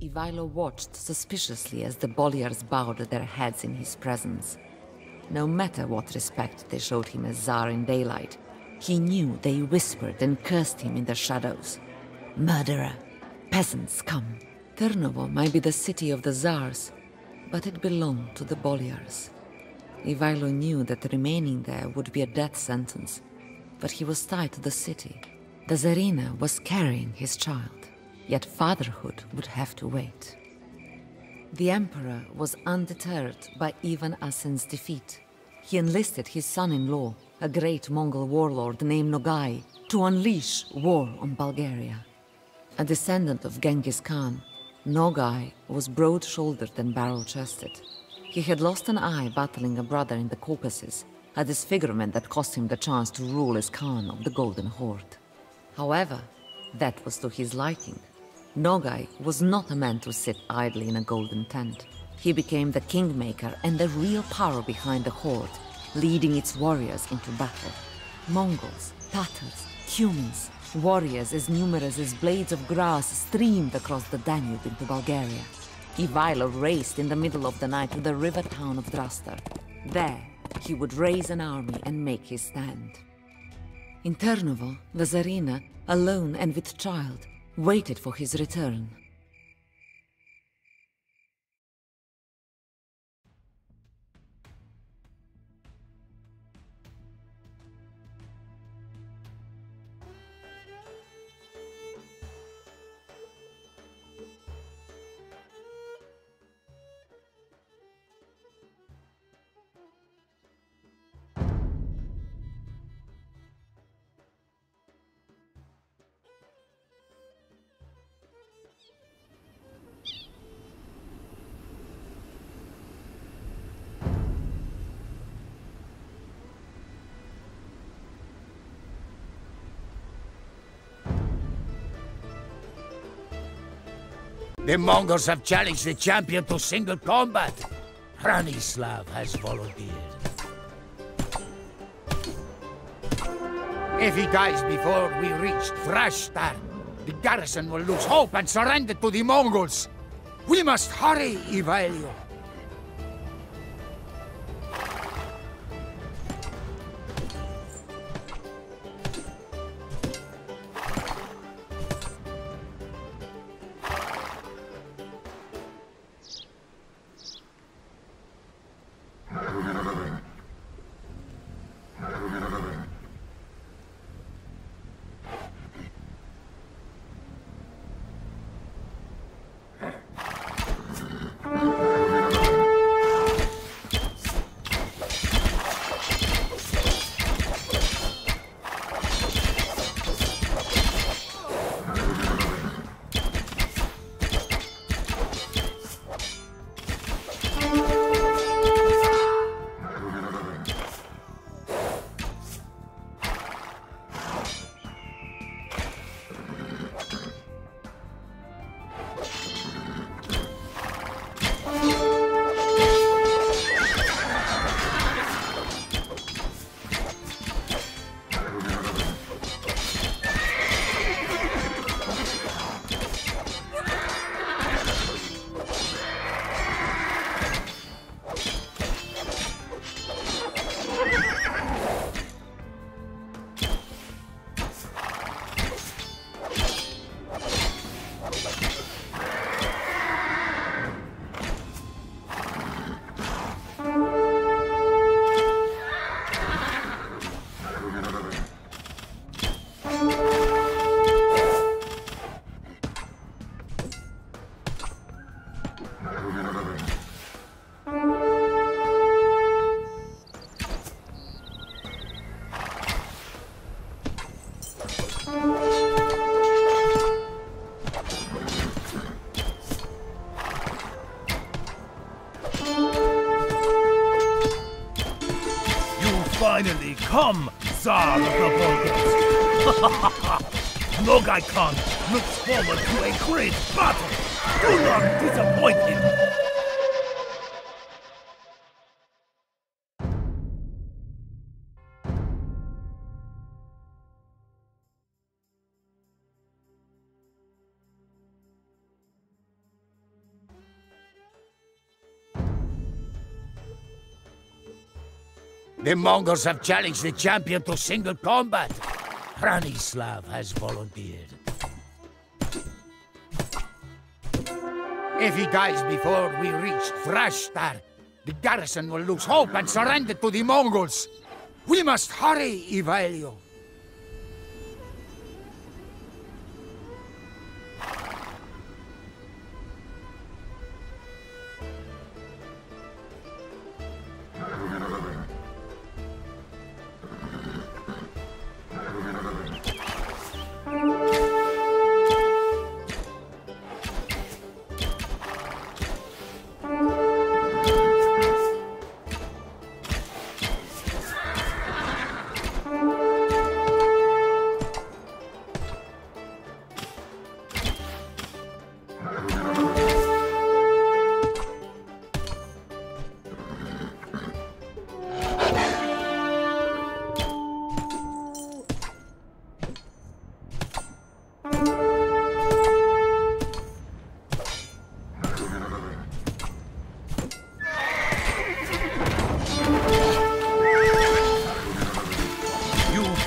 Ivaylo watched suspiciously as the Bolyars bowed their heads in his presence. No matter what respect they showed him as Tsar in daylight, he knew they whispered and cursed him in the shadows. Murderer! Peasants, come! Ternovo might be the city of the Tsars, but it belonged to the Bolyars. Ivaylo knew that remaining there would be a death sentence, but he was tied to the city. The Tsarina was carrying his child, yet fatherhood would have to wait. The Emperor was undeterred by Ivan Asen's defeat. He enlisted his son-in-law, a great Mongol warlord named Nogai, to unleash war on Bulgaria. A descendant of Genghis Khan, Nogai was broad-shouldered and barrel-chested. He had lost an eye battling a brother in the Caucasus, a disfigurement that cost him the chance to rule as Khan of the Golden Horde. However, that was to his liking. Nogai was not a man to sit idly in a golden tent. He became the kingmaker and the real power behind the Horde, leading its warriors into battle. Mongols, Tatars, humans, warriors as numerous as blades of grass streamed across the Danube into Bulgaria. Ivaylo raced in the middle of the night to the river town of Drastar. There, he would raise an army and make his stand. In Ternovo, the Tsarina, alone and with child, waited for his return. The Mongols have challenged the champion to single combat. Branislav has volunteered. If he dies before we reach Drastar, the garrison will lose hope and surrender to the Mongols. We must hurry, Ivaylo. Finally come, Tsar of the Balkans! Nogai Khan looks forward to a great battle! Do not disappoint him! The Mongols have challenged the champion to single combat. Branislav has volunteered. If he dies before we reach Drastar, the garrison will lose hope and surrender to the Mongols. We must hurry, Ivaylo.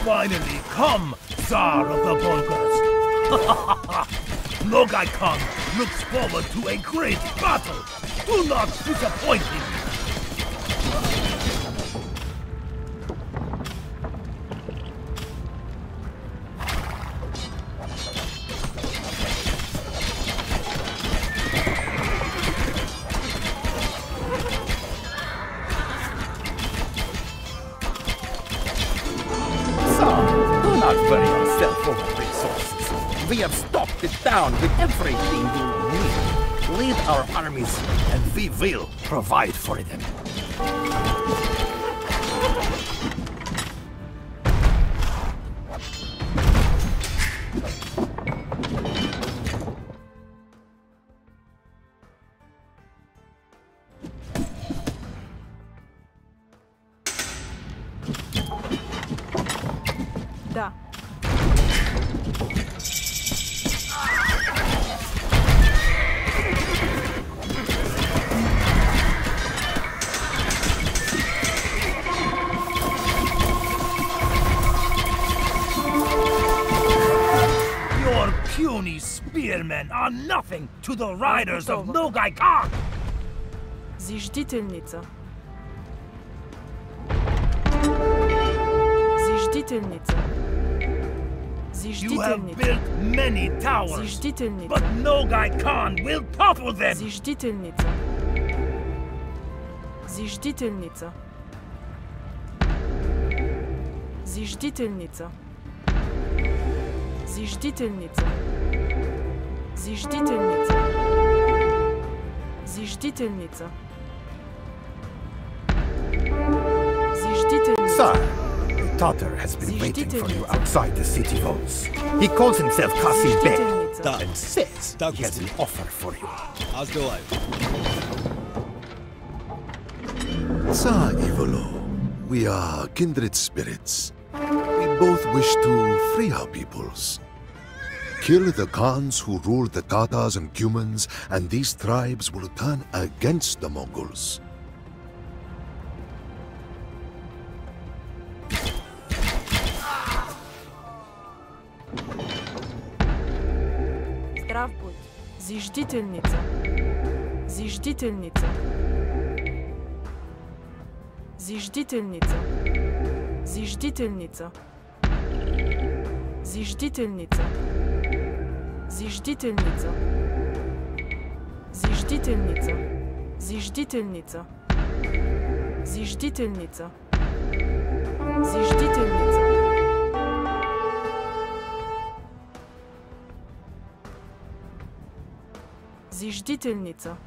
Finally come, Tsar of the Bulgars. Nogai Khan looks forward to a great battle. Do not disappoint him. It down with everything you need. Lead our armies, and we will provide for them. spearmen are nothing to the riders of Nogai Khan. Зиждительница. Зиждительница. You have Зиждительница. built many towers, Зиждительница. but Nogai Khan will topple them. Зиждительница. Зиждительница. Зиждительница. Зиждительница. Зиждительница. Зиждительница. Зиждительница. Sir, Tatar has been waiting for you outside the city walls. He calls himself Kasim Bey and says he has an offer for you. How's the life? Sir Ivaylo, we are kindred spirits. We both wish to free our peoples. Kill the Khans who rule the Tatars and Cumans, and these tribes will turn against the Mongols. Здрав будь. Зиждительница. Зиждительница. Зиждительница. Зиждительница. Зиждительница. Зиждительница. Зиждительница. Зиждительница. Зиждительница. Зиждительница. Зиждительница.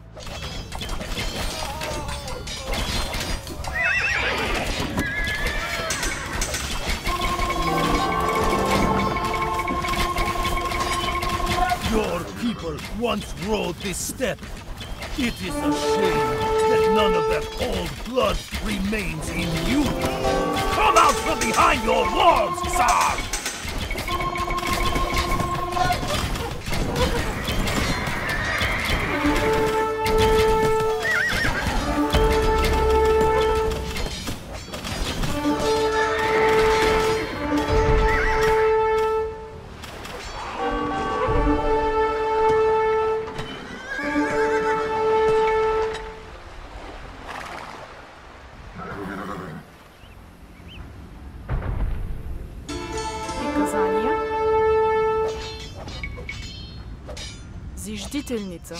People once rode this steppe. It is a shame that none of their old blood remains in you. Come out from behind your walls, Tsar! птица.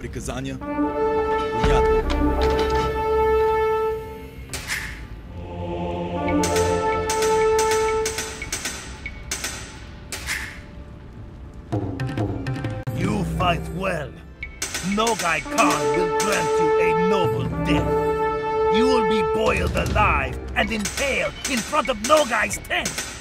Приказания. Fight well. Nogai Khan will grant you a noble death. You will be boiled alive and impaled in front of Nogai's tent.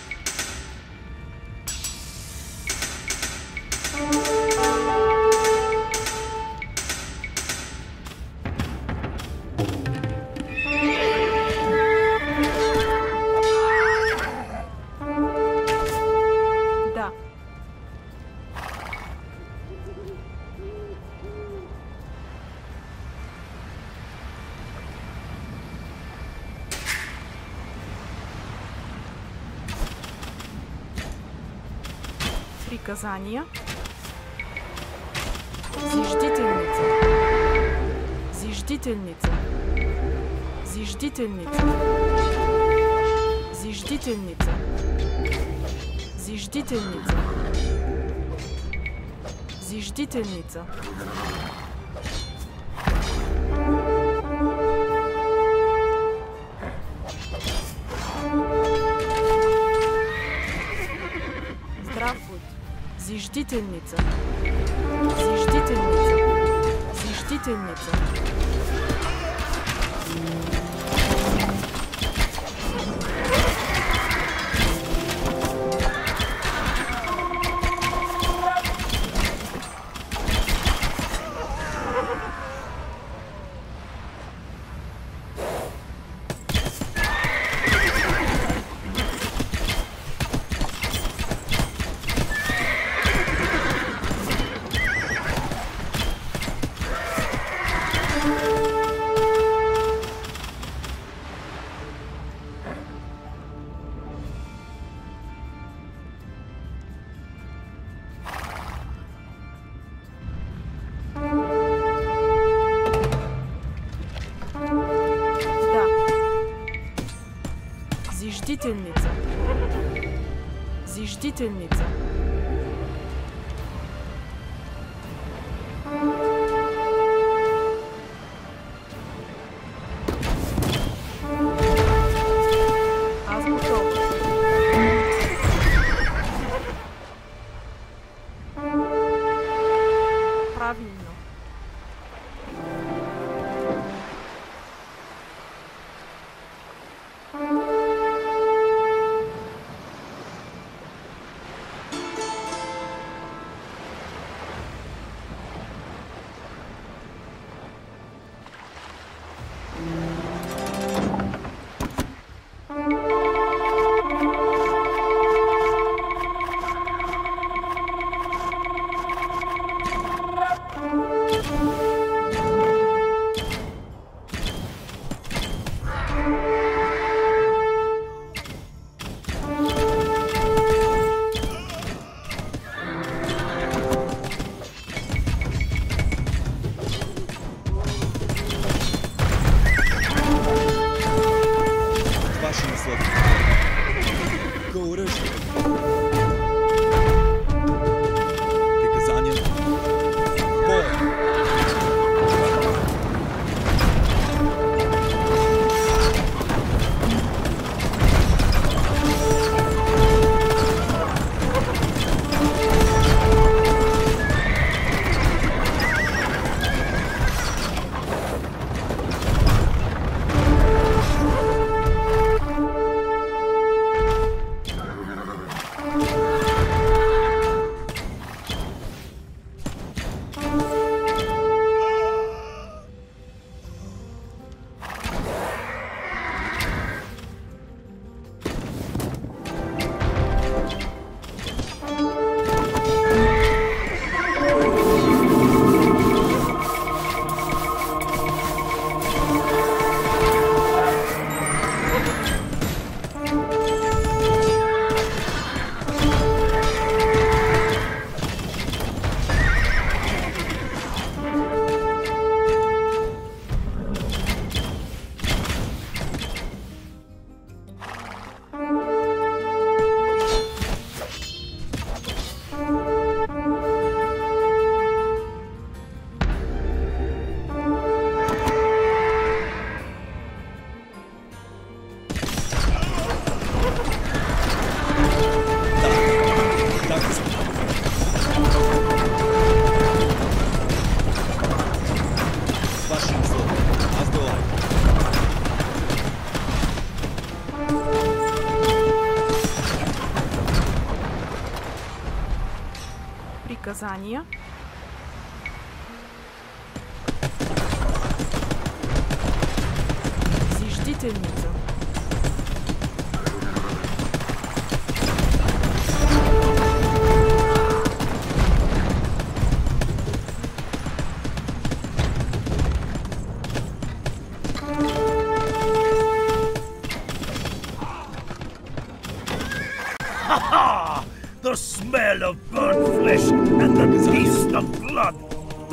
приказания. Зиждителница. Зиждителница. Зиждителница. Зиждителница. Зиждителница. Зиждителница. Зиждительница. Зиждительница. Зиждительница. Казани. Зиждительница.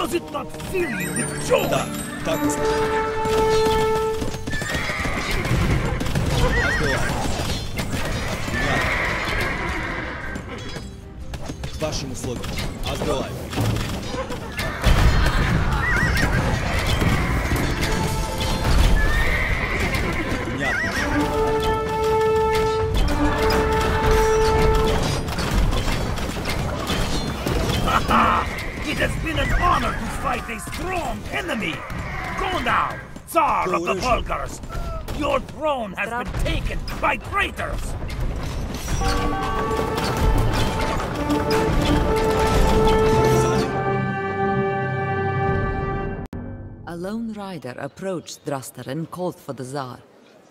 Does it not fill you with joy? Да, так и знаю. К вашим услугам. Азбелай. Понятно. It has been an honor to fight a strong enemy! Go now, Tsar of the Bulgars! Your throne has been taken by traitors! A lone rider approached Drastar and called for the Tsar.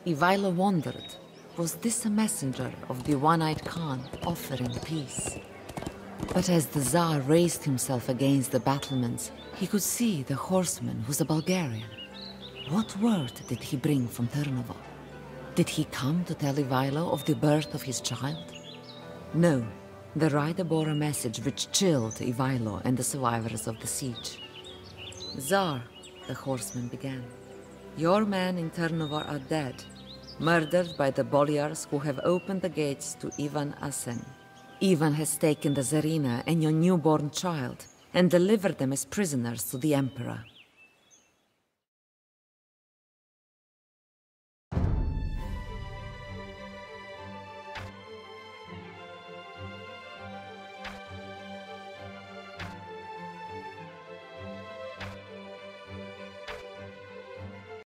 Ivaylo wondered, was this a messenger of the One-Eyed Khan offering peace? But as the Tsar raised himself against the battlements, he could see the horseman was a Bulgarian. What word did he bring from Ternovo? Did he come to tell Ivaylo of the birth of his child? No, the rider bore a message which chilled Ivaylo and the survivors of the siege. Tsar, the horseman began. Your men in Ternovo are dead, murdered by the Bolyars who have opened the gates to Ivan Asen. Ivan has taken the Tsarina and your newborn child and delivered them as prisoners to the Emperor.